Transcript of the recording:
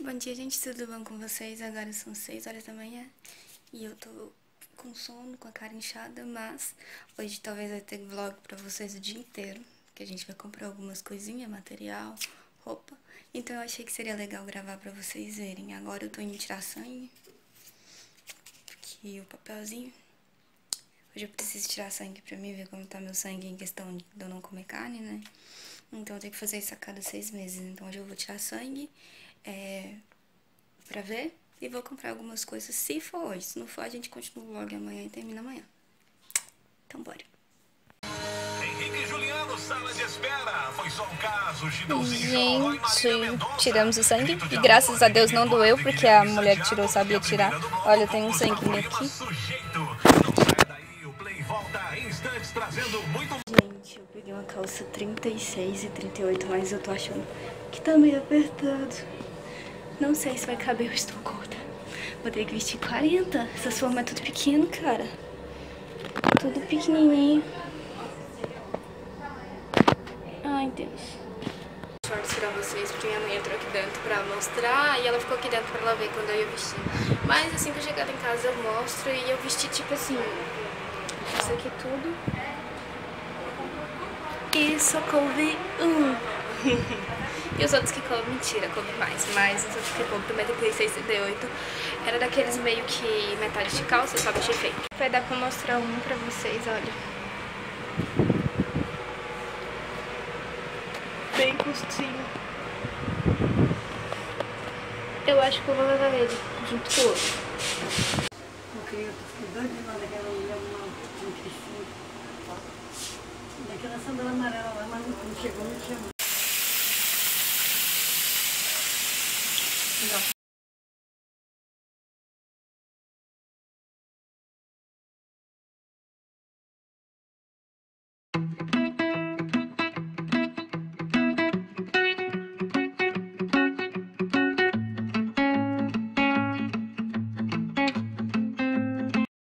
Bom dia, gente, tudo bom com vocês? Agora são 6 horas da manhã e eu tô com sono, com a cara inchada, mas hoje talvez vai ter vlog pra vocês o dia inteiro, que a gente vai comprar algumas coisinhas, material, roupa. Então eu achei que seria legal gravar pra vocês verem. Agora eu tô indo tirar sangue, aqui o papelzinho. Hoje eu preciso tirar sangue pra mim ver como tá meu sangue em questão de eu não comer carne, né? Então eu tenho que fazer isso a cada seis meses. Então hoje eu vou tirar sangue é, pra ver e vou comprar algumas coisas se for hoje. Se não for, a gente continua o vlog amanhã e termina amanhã. Então bora. Henrique Juliano, sala de espera. Foi só um caso. Gente, tiramos o sangue e graças a Deus não doeu porque a mulher Santiago, tirou, sabia tirar. Olha, tem um sanguinho aqui. Trazendo muito Gente, eu peguei uma calça 36 e 38, mas eu tô achando que tá meio apertado. Não sei se vai caber, eu estou gorda. Vou ter que vestir 40. Essas formas é tudo pequeno, cara. Tudo pequenininho. Ai, Deus. Shorts pra vocês, porque minha mãe entrou aqui dentro pra mostrar e ela ficou aqui dentro pra ela ver quando eu ia vestir. Mas assim que eu chegar em casa eu mostro e eu vesti tipo assim, isso aqui tudo. E só coube um. e os outros que coube, mentira, coube mais. Mas os outros que coube também tem 36, 38. Era daqueles meio que metade de calça, só que achei feio. Vai dar pra mostrar um pra vocês, olha. Bem curtinho. Eu acho que eu vou levar ele junto com o outro. Eu queria, eu fiquei doida de mandar aquela mulher um tecido. Daquela sandália amarela lá, mas não chegou, não tinha.